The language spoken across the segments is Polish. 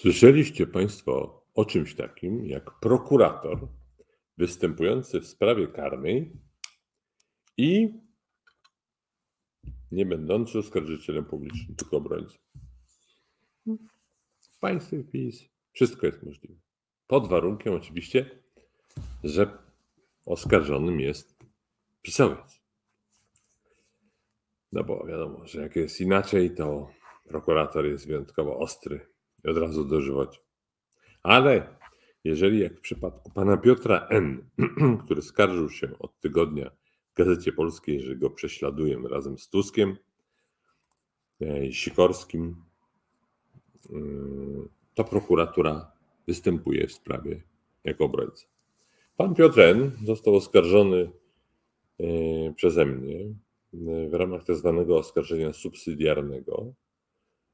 Słyszeliście Państwo o czymś takim jak prokurator występujący w sprawie karnej i nie będący oskarżycielem publicznym, tylko obrońcą. W państwie PiS wszystko jest możliwe. Pod warunkiem oczywiście, że oskarżonym jest pisowiec. No bo wiadomo, że jak jest inaczej, to prokurator jest wyjątkowo ostry i od razu dożywocie. Ale jeżeli jak w przypadku pana Piotra N., który skarżył się od tygodnia w Gazecie Polskiej, że go prześladują razem z Tuskiem e, i Sikorskim, e, to prokuratura występuje w sprawie jako obrońca. Pan Piotr N. został oskarżony e, przeze mnie w ramach tzw. Tak oskarżenia subsydiarnego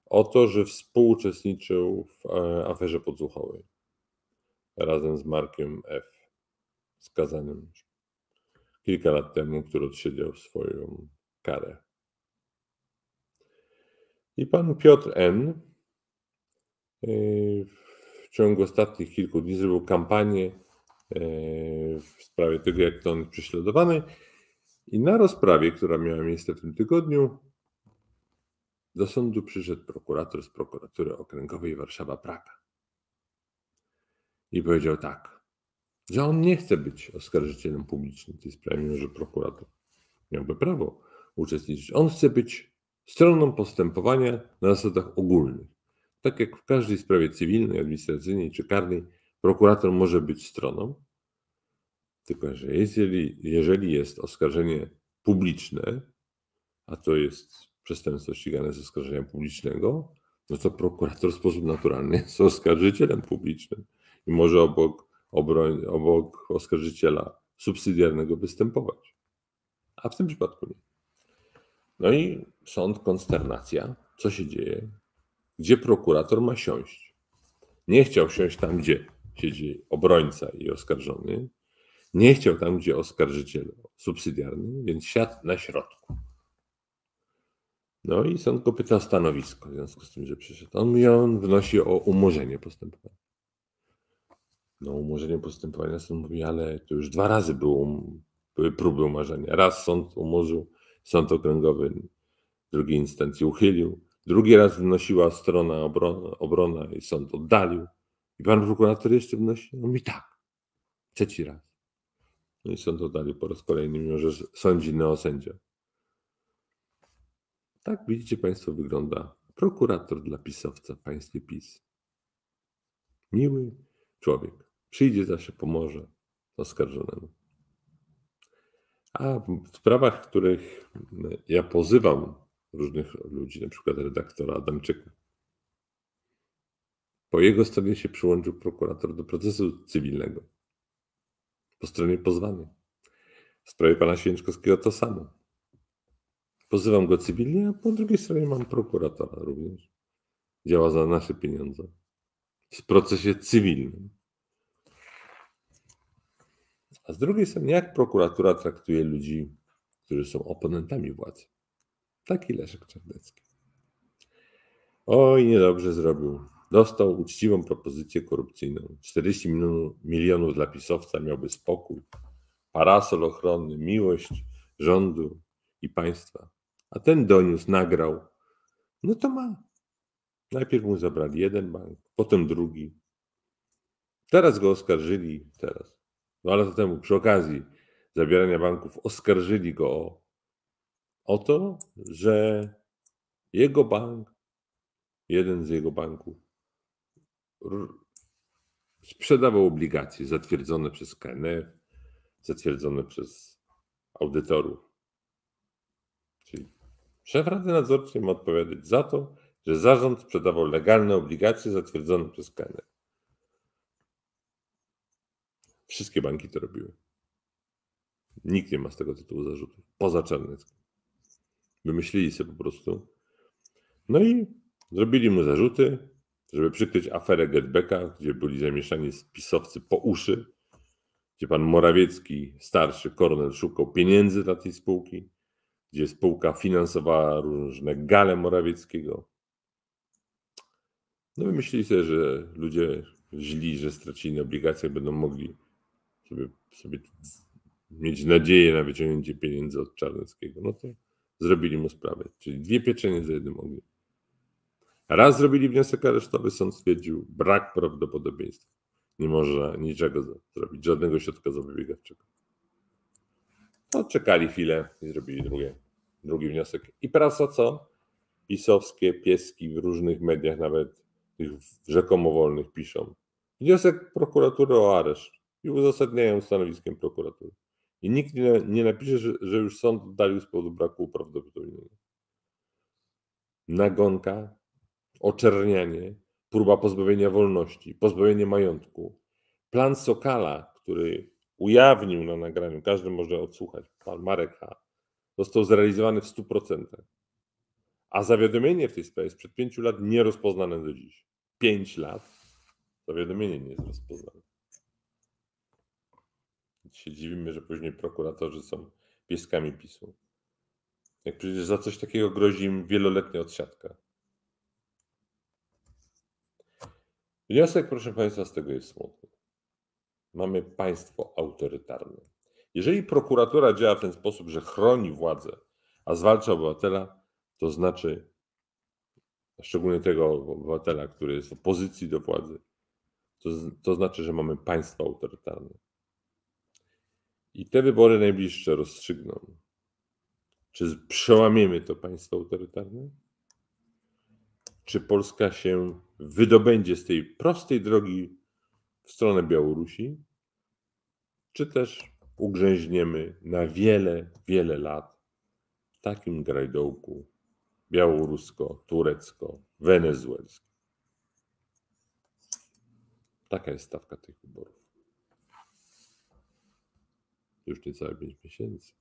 o to, że współuczestniczył w aferze podsłuchowej razem z Markiem F., skazanym kilka lat temu, który odsiedział swoją karę. I pan Piotr N. Y, w ciągu ostatnich kilku dni zrobił kampanię y, w sprawie tego, jak to on jest prześladowany. I na rozprawie, która miała miejsce w tym tygodniu, do sądu przyszedł prokurator z prokuratury okręgowej Warszawa-Praga i powiedział tak, że on nie chce być oskarżycielem publicznym w tej sprawie, mimo że prokurator miałby prawo uczestniczyć. On chce być stroną postępowania na zasadach ogólnych. Tak jak w każdej sprawie cywilnej, administracyjnej czy karnej, prokurator może być stroną, tylko że jeżeli, jeżeli jest oskarżenie publiczne, a to jest przestępstwo ścigane z oskarżenia publicznego, no to prokurator w sposób naturalny jest oskarżycielem publicznym i może obok, obroń, obok oskarżyciela subsydiarnego występować. A w tym przypadku nie. No i sąd, konsternacja. Co się dzieje? Gdzie prokurator ma siąść? Nie chciał siąść tam, gdzie siedzi obrońca i oskarżony. Nie chciał tam, gdzie oskarżyciel subsydiarny, więc siadł na środku. No i sąd go pyta o stanowisko w związku z tym, że przyszedł. On, on wnosi o umorzenie postępowania no, umorzenie postępowania. Sąd mówi, ale to już dwa razy było, były próby umorzenia. Raz sąd umorzył, sąd okręgowy drugiej instancji uchylił, drugi raz wnosiła strona obrona, obrona i sąd oddalił. I pan prokurator jeszcze wnosi? On mówi tak, trzeci raz. No i sąd oddalił po raz kolejny, mimo że sądzi neosędzia. Tak widzicie Państwo wygląda prokurator dla pisowca w państwie PiS. Miły człowiek. Przyjdzie, zawsze pomoże oskarżonemu. A w sprawach, w których ja pozywam różnych ludzi, na przykład redaktora Adamczyka, po jego stronie się przyłączył prokurator do procesu cywilnego. Po stronie pozwanej. W sprawie pana Święczkowskiego to samo. Pozywam go cywilnie, a po drugiej stronie mam prokuratora również. Działa za nasze pieniądze. W procesie cywilnym. A z drugiej strony, jak prokuratura traktuje ludzi, którzy są oponentami władzy? Taki Leszek Czarnecki. Oj, niedobrze zrobił. Dostał uczciwą propozycję korupcyjną. 40 milionów dla pisowca miałby spokój, parasol ochronny, miłość rządu i państwa. A ten doniósł, nagrał. No to ma. Najpierw mu zabrali jeden bank, potem drugi. Teraz go oskarżyli, teraz dwa lata temu przy okazji zabierania banków oskarżyli go o, o to, że jego bank, jeden z jego banków, sprzedawał obligacje zatwierdzone przez KNF, zatwierdzone przez audytorów. Szef Rady Nadzorczej ma odpowiadać za to, że zarząd sprzedawał legalne obligacje zatwierdzone przez KNF. Wszystkie banki to robiły. Nikt nie ma z tego tytułu zarzutów, poza Czarneckim. Wymyślili sobie po prostu. No i zrobili mu zarzuty, żeby przykryć aferę Getbacka, gdzie byli zamieszani spisowcy po uszy, gdzie pan Morawiecki, starszy Kornel, szukał pieniędzy dla tej spółki, gdzie spółka finansowała różne gale Morawieckiego. No wymyślili sobie, że ludzie źli, że stracili na obligacjach, będą mogli sobie, sobie mieć nadzieję na wyciągnięcie pieniędzy od Czarneckiego. No to zrobili mu sprawę. Czyli dwie pieczenie za jednym ogniem. Raz zrobili wniosek aresztowy, sąd stwierdził brak prawdopodobieństwa. Nie można niczego zrobić, żadnego środka zapobiegawczego. No, czekali chwilę i zrobili drugie, drugi wniosek. I prasa co? Pisowskie pieski w różnych mediach, nawet tych rzekomo wolnych, piszą. Wniosek prokuratury o areszt i uzasadniają stanowiskiem prokuratury. I nikt nie, nie napisze, że, że już sąd oddalił z powodu braku uprawdopodobnienia. Nagonka, oczernianie, próba pozbawienia wolności, pozbawienie majątku. Plan Sokala, który ujawnił na nagraniu, każdy może odsłuchać, pan Marek H., został zrealizowany w 100%. A zawiadomienie w tej sprawie sprzed pięciu lat nierozpoznane do dziś. Pięć lat zawiadomienie nie jest rozpoznane. Się dziwimy, że później prokuratorzy są pieskami PiSu. Jak przecież za coś takiego grozi im wieloletnia odsiadka. Wniosek, proszę Państwa, z tego jest smutny. Mamy państwo autorytarne. Jeżeli prokuratura działa w ten sposób, że chroni władzę, a zwalcza obywatela, to znaczy, szczególnie tego obywatela, który jest w opozycji do władzy, to, to znaczy, że mamy państwo autorytarne. I te wybory najbliższe rozstrzygną, czy przełamiemy to państwo autorytarne, czy Polska się wydobędzie z tej prostej drogi w stronę Białorusi, czy też ugrzęźniemy na wiele, wiele lat w takim grajdołku białorusko-turecko-wenezuelskim. Taka jest stawka tych wyborów. Już niecałe 5 miesięcy.